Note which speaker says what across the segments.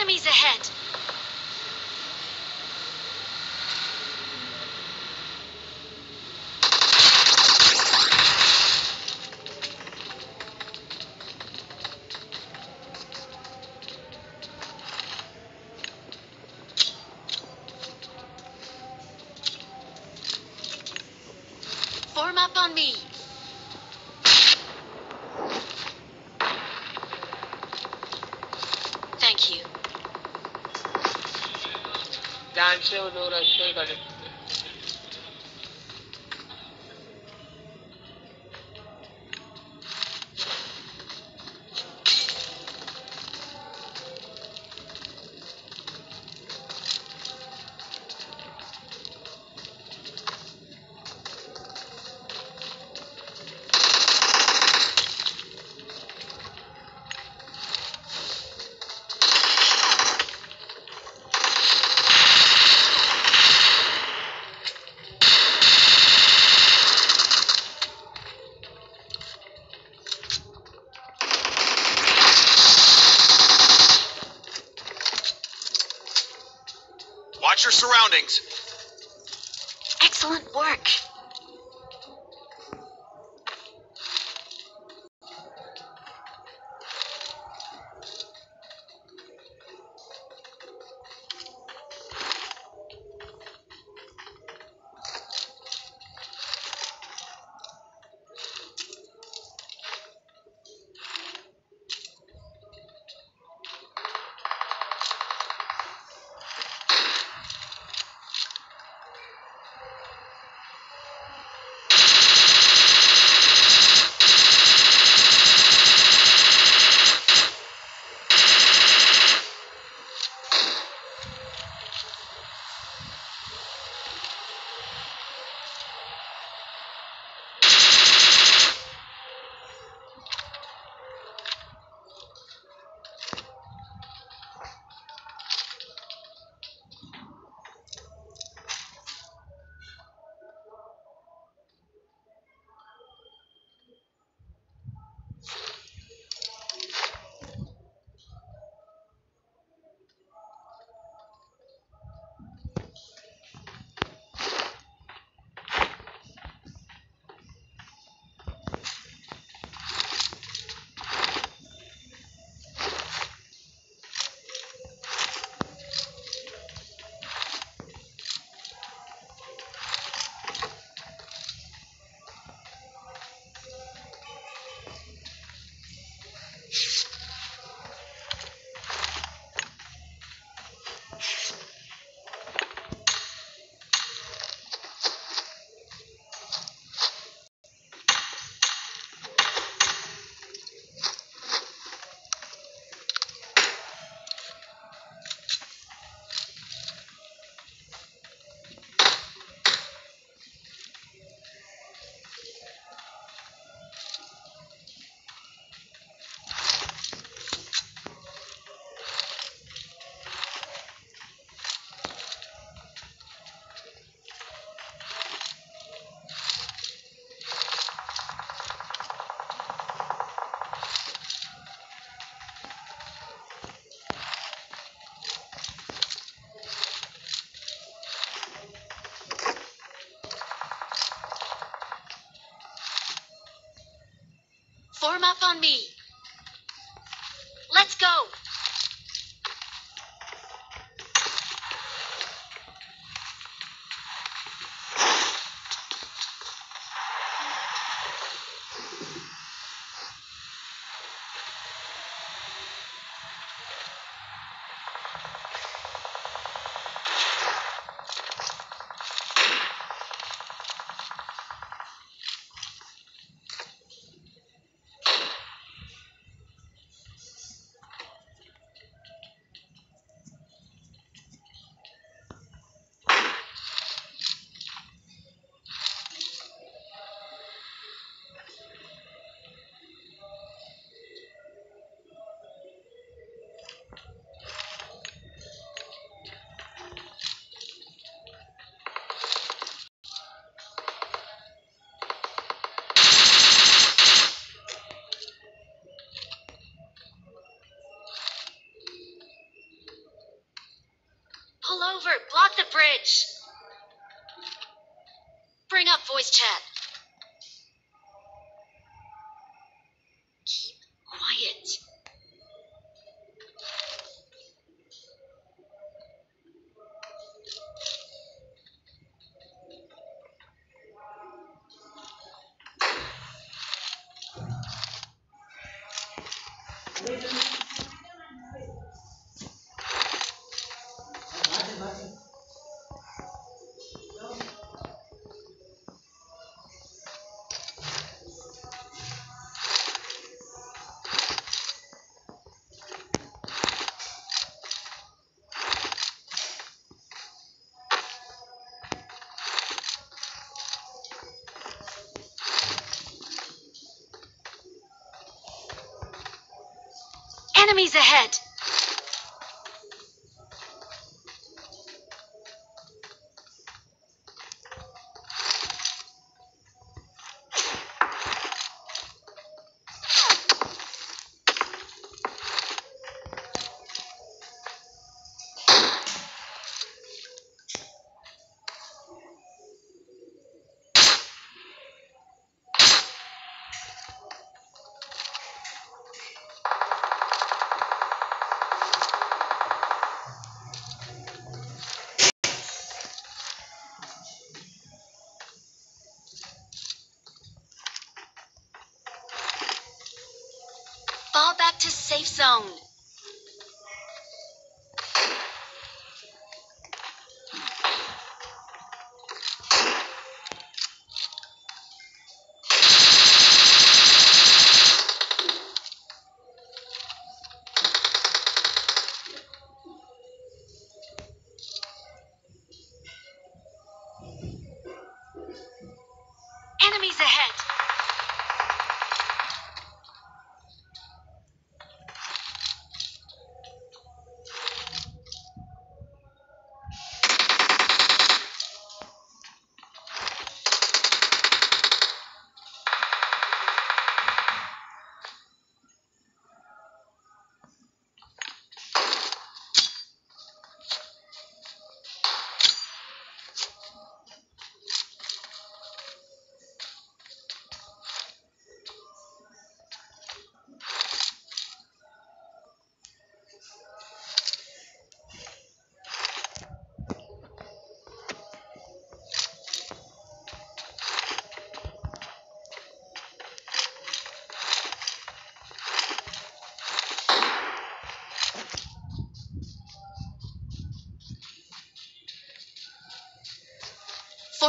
Speaker 1: Enemies ahead!
Speaker 2: Dance से वो
Speaker 3: लोग कर surroundings.
Speaker 1: Excellent work. On me. Let's go. Enemies ahead. To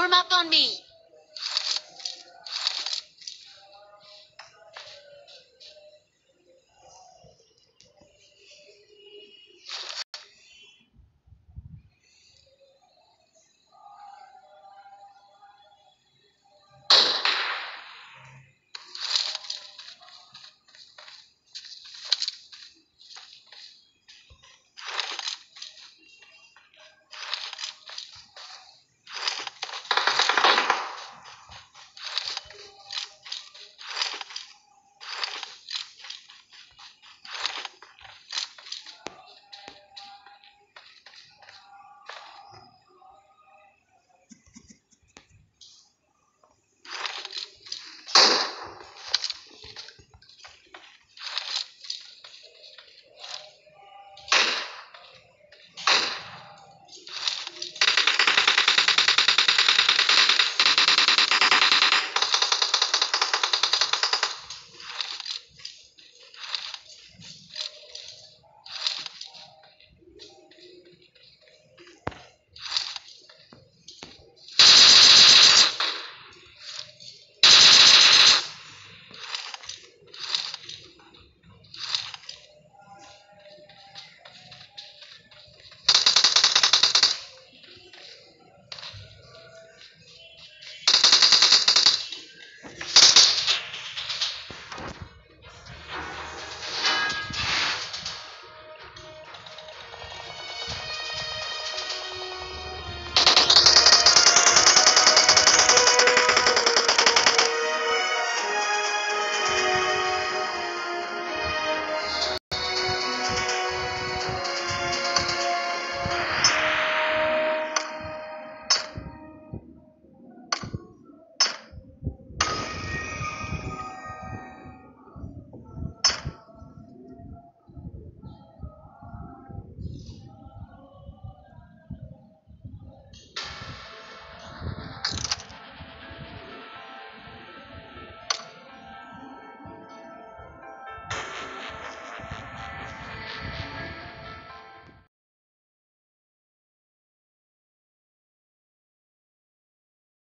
Speaker 1: Form up on me.